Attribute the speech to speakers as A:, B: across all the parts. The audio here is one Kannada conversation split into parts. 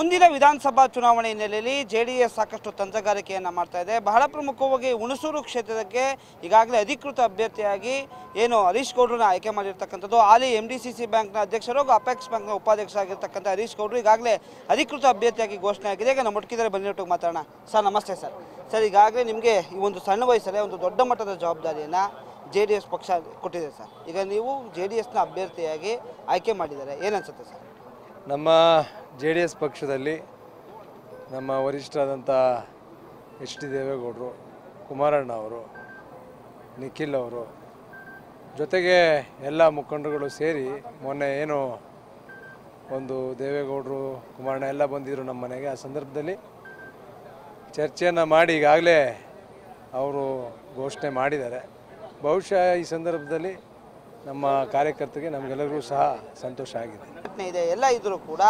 A: ಮುಂದಿನ ವಿಧಾನಸಭಾ ಚುನಾವಣೆ ಹಿನ್ನೆಲೆಯಲ್ಲಿ ಜೆಡಿಎಸ್ ಸಾಕಷ್ಟು ತಂತ್ರಗಾರಿಕೆಯನ್ನು ಮಾಡ್ತಾ ಇದೆ. ಬಹಳ ಪ್ರಮುಖವಾಗಿ ಹುಣಸೂರು ಕ್ಷೇತ್ರಕ್ಕೆ ಈಗಾಗಲೇ ಅಧಿಕೃತ ಅಭ್ಯರ್ಥಿಯಾಗಿ ಏನು ಹರೀಶ್ ಗೌಡ್ರನ್ನ ಆಯ್ಕೆ ಮಾಡಿರ್ತಕ್ಕಂಥದ್ದು. ಹಾಲಿ ಎಂ ಡಿ ಸಿ ಸಿ ಬ್ಯಾಂಕ್ನ ಅಧ್ಯಕ್ಷರು, ಹಾಗೂ ಅಪೆಕ್ಸ್ ಬ್ಯಾಂಕ್ನ ಉಪಾಧ್ಯಕ್ಷ ಆಗಿರ್ತಕ್ಕಂಥ ಹರೀಶ್ ಗೌಡ್ರು ಈಗಾಗಲೇ ಅಧಿಕೃತ ಅಭ್ಯರ್ಥಿಯಾಗಿ ಘೋಷಣೆ ಆಗಿದೆ. ಈಗ ನಮ್ಮ ಮುಟ್ಕಿದರೆ ಬಂದಿಟ್ಟು ಮಾತಾಡೋಣ. ಸರ್, ನಮಸ್ತೆ ಸರ್. ಸರ್, ಈಗಾಗಲೇ ನಿಮಗೆ ಈ ಒಂದು ಸಣ್ಣ ವಯಸ್ಸಲ್ಲೇ ಒಂದು ದೊಡ್ಡ ಮಟ್ಟದ ಜವಾಬ್ದಾರಿಯನ್ನು ಜೆ ಡಿ ಎಸ್ ಪಕ್ಷ ಕೊಟ್ಟಿದೆ ಸರ್. ಈಗ ನೀವು ಜೆ ಡಿ ಎಸ್ನ ಅಭ್ಯರ್ಥಿಯಾಗಿ ಆಯ್ಕೆ ಮಾಡಿದ್ದಾರೆ ಏನನ್ಸುತ್ತೆ ಸರ್?
B: ನಮ್ಮ ಜೆ ಡಿ ಎಸ್ ಪಕ್ಷದಲ್ಲಿ ನಮ್ಮ ವರಿಷ್ಠರಾದಂಥ ಎಚ್ ಡಿ ದೇವೇಗೌಡರು, ಕುಮಾರಣ್ಣ ಅವರು, ನಿಖಿಲ್ ಅವರು ಜೊತೆಗೆ ಎಲ್ಲ ಮುಖಂಡರುಗಳು ಸೇರಿ ಮೊನ್ನೆ ಏನು ಒಂದು ದೇವೇಗೌಡರು, ಕುಮಾರಣ್ಣ ಎಲ್ಲ ಬಂದಿದ್ದರು ನಮ್ಮ ಮನೆಗೆ. ಆ ಸಂದರ್ಭದಲ್ಲಿ ಚರ್ಚೆಯನ್ನು ಮಾಡಿ ಈಗಾಗಲೇ ಅವರು ಘೋಷಣೆ ಮಾಡಿದ್ದಾರೆ. ಬಹುಶಃ ಈ ಸಂದರ್ಭದಲ್ಲಿ ನಮ್ಮ ಕಾರ್ಯಕರ್ತರಿಗೆ ನಮಗೆಲ್ಲರಿಗೂ ಸಹ ಸಂತೋಷ ಆಗಿದೆ.
A: ಘಟನೆ ಇದೆ ಎಲ್ಲ ಇದ್ರೂ ಕೂಡ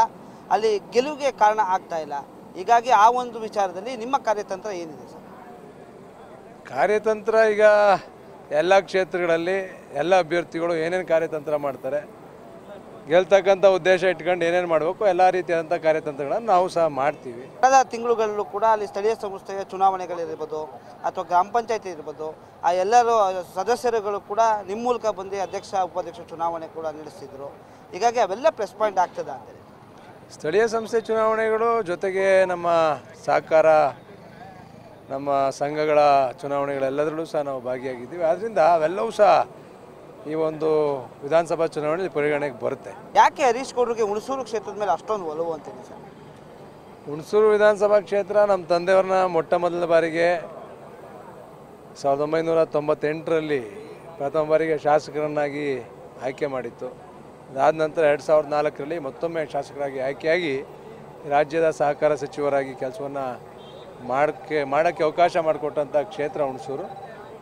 A: ಅಲ್ಲಿ ಗೆಲುವಿಗೆ ಕಾರಣ ಆಗ್ತಾ ಇಲ್ಲ. ಹೀಗಾಗಿ ಆ ಒಂದು ವಿಚಾರದಲ್ಲಿ ನಿಮ್ಮ ಕಾರ್ಯತಂತ್ರ ಏನಿದೆ ಸರ್?
B: ಕಾರ್ಯತಂತ್ರ ಈಗ ಎಲ್ಲ ಕ್ಷೇತ್ರಗಳಲ್ಲಿ ಎಲ್ಲ ಅಭ್ಯರ್ಥಿಗಳು ಏನೇನು ಕಾರ್ಯತಂತ್ರ ಮಾಡ್ತಾರೆ ಗೆಲ್ತಕ್ಕಂಥ ಉದ್ದೇಶ ಇಟ್ಕೊಂಡು ಏನೇನು ಮಾಡಬೇಕು ಎಲ್ಲ ರೀತಿಯಾದಂಥ ಕಾರ್ಯತಂತ್ರಗಳನ್ನು ನಾವು ಸಹ ಮಾಡ್ತೀವಿ.
A: ಕಳೆದ ತಿಂಗಳುಗಳಲ್ಲೂ ಕೂಡ ಅಲ್ಲಿ ಸ್ಥಳೀಯ ಸಂಸ್ಥೆಯ ಚುನಾವಣೆಗಳಿರ್ಬೋದು ಅಥವಾ ಗ್ರಾಮ ಪಂಚಾಯತಿ ಇರ್ಬೋದು ಆ ಎಲ್ಲರೂ ಸದಸ್ಯರುಗಳು ಕೂಡ ನಿಮ್ಮ ಮೂಲಕ ಬಂದು ಅಧ್ಯಕ್ಷ ಉಪಾಧ್ಯಕ್ಷ ಚುನಾವಣೆ ಕೂಡ ನಡೆಸಿದ್ರು. ಹೀಗಾಗಿ ಅವೆಲ್ಲ ಪ್ಲಸ್ ಪಾಯಿಂಟ್ ಆಗ್ತದೆ ಅಂತ
B: ಸ್ಥಳೀಯ ಸಂಸ್ಥೆ ಚುನಾವಣೆಗಳು ಜೊತೆಗೆ ನಮ್ಮ ಸಹಕಾರ ನಮ್ಮ ಸಂಘಗಳ ಚುನಾವಣೆಗಳೆಲ್ಲದರಲ್ಲೂ ಸಹ ನಾವು ಭಾಗಿಯಾಗಿದ್ದೀವಿ. ಆದ್ದರಿಂದ ಅವೆಲ್ಲವೂ ಸಹ ಈ ಒಂದು ವಿಧಾನಸಭಾ ಚುನಾವಣೆ ಪರಿಗಣನೆಗೆ ಬರುತ್ತೆ.
A: ಯಾಕೆ ಹರೀಶ್ ಗೌಡ್ರಿಗೆ ಹುಣಸೂರು ಕ್ಷೇತ್ರದ ಮೇಲೆ ಅಷ್ಟೊಂದು ಒಲವು ಅಂತೀನಿ ಸರ್?
B: ಹುಣಸೂರು ವಿಧಾನಸಭಾ ಕ್ಷೇತ್ರ ನಮ್ಮ ತಂದೆಯವ್ರನ್ನ ಮೊಟ್ಟ ಮೊದಲ ಬಾರಿಗೆ ಸಾವಿರದ ಒಂಬೈನೂರ ತೊಂಬತ್ತೆಂಟರಲ್ಲಿ ಪ್ರಥಮ ಬಾರಿಗೆ ಶಾಸಕರನ್ನಾಗಿ ಆಯ್ಕೆ ಮಾಡಿತ್ತು. ಅದಾದ ನಂತರ ಎರಡು ಸಾವಿರದ ನಾಲ್ಕರಲ್ಲಿ ಮತ್ತೊಮ್ಮೆ ಶಾಸಕರಾಗಿ ಆಯ್ಕೆಯಾಗಿ ರಾಜ್ಯದ ಸಹಕಾರ ಸಚಿವರಾಗಿ ಕೆಲಸವನ್ನು ಮಾಡೋಕ್ಕೆ ಮಾಡೋಕ್ಕೆ ಅವಕಾಶ ಮಾಡಿಕೊಟ್ಟಂಥ ಕ್ಷೇತ್ರ ಹುಣಸೂರು.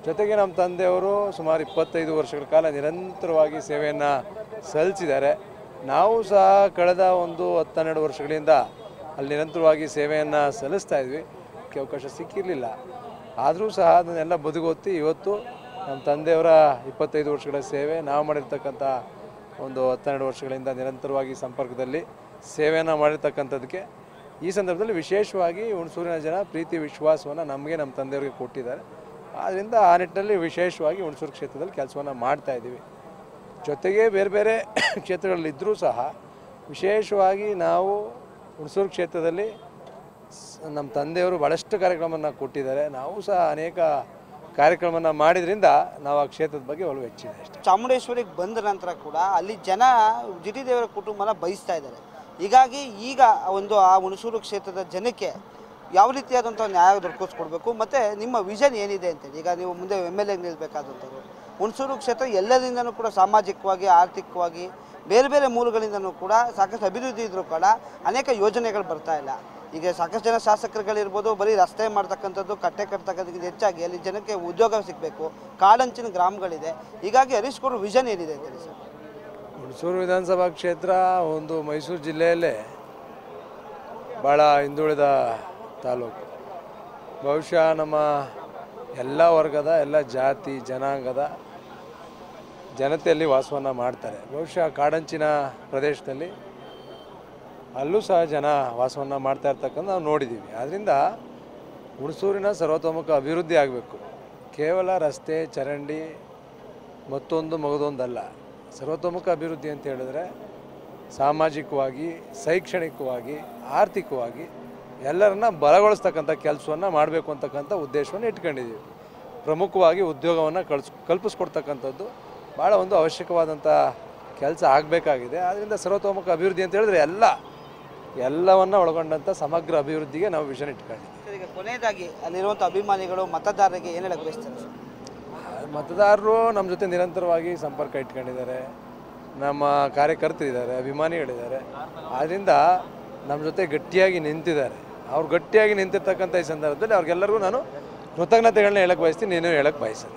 B: ಜೊತೆಗೆ ನಮ್ಮ ತಂದೆಯವರು ಸುಮಾರು ಇಪ್ಪತ್ತೈದು ವರ್ಷಗಳ ಕಾಲ ನಿರಂತರವಾಗಿ ಸೇವೆಯನ್ನು ಸಲ್ಲಿಸಿದ್ದಾರೆ. ನಾವು ಸಹ ಕಳೆದ ಒಂದು ಹತ್ತೆರಡು ವರ್ಷಗಳಿಂದ ಅಲ್ಲಿ ನಿರಂತರವಾಗಿ ಸೇವೆಯನ್ನು ಸಲ್ಲಿಸ್ತಾ ಇದ್ವಿ. ಅವಕಾಶ ಸಿಕ್ಕಿರಲಿಲ್ಲ. ಆದರೂ ಸಹ ಅದನ್ನೆಲ್ಲ ಬದುಗೊತ್ತಿ ಇವತ್ತು ನಮ್ಮ ತಂದೆಯವರ ಇಪ್ಪತ್ತೈದು ವರ್ಷಗಳ ಸೇವೆ, ನಾವು ಮಾಡಿರ್ತಕ್ಕಂಥ ಒಂದು ಹತ್ತೆರಡು ವರ್ಷಗಳಿಂದ ನಿರಂತರವಾಗಿ ಸಂಪರ್ಕದಲ್ಲಿ ಸೇವೆಯನ್ನು ಮಾಡಿರ್ತಕ್ಕಂಥದ್ದಕ್ಕೆ ಈ ಸಂದರ್ಭದಲ್ಲಿ ವಿಶೇಷವಾಗಿ ಹುಣಸೂರಿನ ಜನ ಪ್ರೀತಿ ವಿಶ್ವಾಸವನ್ನು ನಮಗೆ ನಮ್ಮ ತಂದೆಯವರಿಗೆ ಕೊಟ್ಟಿದ್ದಾರೆ. ಆದ್ದರಿಂದ ಆ ನಿಟ್ಟಿನಲ್ಲಿ ವಿಶೇಷವಾಗಿ ಹುಣಸೂರು ಕ್ಷೇತ್ರದಲ್ಲಿ ಕೆಲಸವನ್ನು ಮಾಡ್ತಾ ಇದ್ದೀವಿ. ಜೊತೆಗೆ ಬೇರೆ ಬೇರೆ ಕ್ಷೇತ್ರಗಳಲ್ಲಿದ್ದರೂ ಸಹ ವಿಶೇಷವಾಗಿ ನಾವು ಹುಣಸೂರು ಕ್ಷೇತ್ರದಲ್ಲಿ ನಮ್ಮ ತಂದೆಯವರು ಭಾಳಷ್ಟು ಕಾರ್ಯಕ್ರಮವನ್ನು ಕೊಟ್ಟಿದ್ದಾರೆ. ನಾವು ಸಹ ಅನೇಕ ಕಾರ್ಯಕ್ರಮವನ್ನು ಮಾಡಿದ್ರಿಂದ ನಾವು ಆ ಕ್ಷೇತ್ರದ ಬಗ್ಗೆ ಒಲವು ಹೆಚ್ಚಿದೆ ಅಷ್ಟೇ.
A: ಚಾಮುಂಡೇಶ್ವರಿಗೆ ಬಂದ ನಂತರ ಕೂಡ ಅಲ್ಲಿ ಜನ ಜಿಟಿದೇವರ ದೇವರ ಕುಟುಂಬನ ಬಯಸ್ತಾ ಇದ್ದಾರೆ. ಹೀಗಾಗಿ ಈಗ ಒಂದು ಆ ಹುಣಸೂರು ಕ್ಷೇತ್ರದ ಜನಕ್ಕೆ ಯಾವ ರೀತಿಯಾದಂಥ ನ್ಯಾಯ ದೊರಕಿಸ್ಕೊಡ್ಬೇಕು? ಮತ್ತು ನಿಮ್ಮ ವಿಷನ್ ಏನಿದೆ ಅಂತೇಳಿ. ಈಗ ನೀವು ಮುಂದೆ ಎಂ ಎಲ್ ಎಗೆ ನಿಲ್ಲಬೇಕಾದಂಥವ್ರು ಹುಣಸೂರು ಕ್ಷೇತ್ರ ಎಲ್ಲರಿಂದನೂ ಕೂಡ ಸಾಮಾಜಿಕವಾಗಿ, ಆರ್ಥಿಕವಾಗಿ, ಬೇರೆ ಬೇರೆ ಮೂಲಗಳಿಂದನೂ ಕೂಡ ಸಾಕಷ್ಟು ಅಭಿವೃದ್ಧಿ ಇದ್ದರೂ ಕೂಡ ಅನೇಕ ಯೋಜನೆಗಳು ಬರ್ತಾ ಇಲ್ಲ. ಈಗ ಸಾಕಷ್ಟು ಜನ ಶಾಸಕರುಗಳಿರ್ಬೋದು, ಬರೀ ರಸ್ತೆ ಮಾಡ್ತಕ್ಕಂಥದ್ದು, ಕಟ್ಟೆ ಕಟ್ತಕ್ಕಂಥದ್ದು ಹೆಚ್ಚಾಗಿ ಅಲ್ಲಿ ಜನಕ್ಕೆ ಉದ್ಯೋಗ ಸಿಗಬೇಕು. ಕಾಡಂಚಿನ ಗ್ರಾಮಗಳಿದೆ. ಹೀಗಾಗಿ ಹರೀಶ್ ಕುಮಾರ್ ವಿಷನ್ ಏನಿದೆ ಅಂತೇಳಿ ಸರ್?
B: ಹುಣಸೂರು ವಿಧಾನಸಭಾ ಕ್ಷೇತ್ರ ಒಂದು ಮೈಸೂರು ಜಿಲ್ಲೆಯಲ್ಲೇ ಭಾಳ ಹಿಂದುಳಿದ ತಾಲೂಕು. ಬಹುಶಃ ನಮ್ಮ ಎಲ್ಲ ವರ್ಗದ, ಎಲ್ಲ ಜಾತಿ, ಜನಾಂಗದ ಜನತೆಯಲ್ಲಿ ವಾಸವನ್ನು ಮಾಡ್ತಾರೆ. ಬಹುಶಃ ಕಾಡಂಚಿನ ಪ್ರದೇಶದಲ್ಲಿ ಅಲ್ಲೂ ಸಹ ಜನ ವಾಸವನ್ನು ಮಾಡ್ತಾ ಇರ್ತಕ್ಕಂಥ ನಾವು ನೋಡಿದ್ದೀವಿ ಆದ್ದರಿಂದ ಹುಣಸೂರಿನ ಸರ್ವತೋಮುಖ ಅಭಿವೃದ್ಧಿ ಆಗಬೇಕು. ಕೇವಲ ರಸ್ತೆ, ಚರಂಡಿ, ಮತ್ತೊಂದು ಮಗದೊಂದಲ್ಲ. ಸರ್ವತೋಮುಖ ಅಭಿವೃದ್ಧಿ ಅಂತ ಹೇಳಿದ್ರೆ ಸಾಮಾಜಿಕವಾಗಿ, ಶೈಕ್ಷಣಿಕವಾಗಿ, ಆರ್ಥಿಕವಾಗಿ ಎಲ್ಲರನ್ನ ಬಲಗೊಳಿಸ್ತಕ್ಕಂಥ ಕೆಲಸವನ್ನು ಮಾಡಬೇಕು ಅಂತಕ್ಕಂಥ ಉದ್ದೇಶವನ್ನು ಇಟ್ಕೊಂಡಿದ್ದೀವಿ ಪ್ರಮುಖವಾಗಿ ಉದ್ಯೋಗವನ್ನು ಕಳ್ಸ್ ಕಲ್ಪಿಸ್ಕೊಡ್ತಕ್ಕಂಥದ್ದು ಭಾಳ ಒಂದು ಅವಶ್ಯಕವಾದಂಥ ಕೆಲಸ ಆಗಬೇಕಾಗಿದೆ. ಆದ್ದರಿಂದ ಸರ್ವತೋಮುಖ ಅಭಿವೃದ್ಧಿ ಅಂತ ಹೇಳಿದ್ರೆ ಎಲ್ಲ ಎಲ್ಲವನ್ನು ಒಳಗೊಂಡಂಥ ಸಮಗ್ರ ಅಭಿವೃದ್ಧಿಗೆ ನಾವು ವಿಷನ್ ಇಟ್ಕೊಂಡಿದ್ದೀವಿ
A: ಈಗ ಕೊನೆಯದಾಗಿ ಅಲ್ಲಿರುವಂಥ ಅಭಿಮಾನಿಗಳು ಮತದಾರರಿಗೆ ಏನು ಹೇಳಕ್ಕೆ ಬಯಸ್ತಾರೆ
B: ಮತದಾರರು ನಮ್ಮ ಜೊತೆ ನಿರಂತರವಾಗಿ ಸಂಪರ್ಕ ಇಟ್ಕೊಂಡಿದ್ದಾರೆ. ನಮ್ಮ ಕಾರ್ಯಕರ್ತರಿದ್ದಾರೆ ಅಭಿಮಾನಿಗಳಿದ್ದಾರೆ. ಆದ್ದರಿಂದ ನಮ್ಮ ಜೊತೆ ಗಟ್ಟಿಯಾಗಿ ನಿಂತಿದ್ದಾರೆ. ಅವ್ರು ಗಟ್ಟಿಯಾಗಿ ನಿಂತಿರ್ತಕ್ಕಂಥ ಈ ಸಂದರ್ಭದಲ್ಲಿ ಅವ್ರಿಗೆಲ್ಲರಿಗೂ ನಾನು ಕೃತಜ್ಞತೆಗಳನ್ನ ಹೇಳಕ್ಕೆ ಬಯಸ್ತೀನಿ, ನೀನು ಹೇಳಕ್ಕೆ ಬಯಸ್ತೀನಿ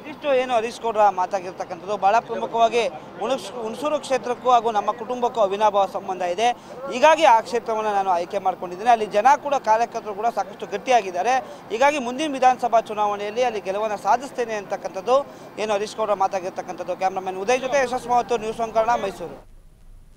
A: ಇದಿಷ್ಟು ಏನು ಹರೀಶ್ ಮಾತಾಗಿರ್ತಕ್ಕಂಥದ್ದು. ಬಹಳ ಪ್ರಮುಖವಾಗಿ ಹುಣಸ್ ಹುಣಸೂರು ಕ್ಷೇತ್ರಕ್ಕೂ ಹಾಗೂ ನಮ್ಮ ಕುಟುಂಬಕ್ಕೂ ಅವಿನಾಭಾವ ಸಂಬಂಧ ಇದೆ. ಹೀಗಾಗಿ ಆ ಕ್ಷೇತ್ರವನ್ನು ನಾನು ಆಯ್ಕೆ ಮಾಡ್ಕೊಂಡಿದ್ದೇನೆ. ಅಲ್ಲಿ ಜನ ಕೂಡ, ಕಾರ್ಯಕರ್ತರು ಕೂಡ ಸಾಕಷ್ಟು ಗಟ್ಟಿಯಾಗಿದ್ದಾರೆ. ಹೀಗಾಗಿ ಮುಂದಿನ ವಿಧಾನಸಭಾ ಚುನಾವಣೆಯಲ್ಲಿ ಅಲ್ಲಿ ಗೆಲುವನ್ನು ಸಾಧಿಸ್ತೇನೆ ಅಂತಕ್ಕಂಥದ್ದು ಏನು ಹರೀಶ್ ಗೌಡ್ರ ಮಾತಾಗಿರ್ತಕ್ಕಂಥದ್ದು. ಕ್ಯಾಮ್ರಾಮನ್ ಉದಯ್ ಜೊತೆ ಯಶಸ್ವಿ ಮತ್ತು ನ್ಯೂಸ್ ಸಂಕರಣ, ಮೈಸೂರು.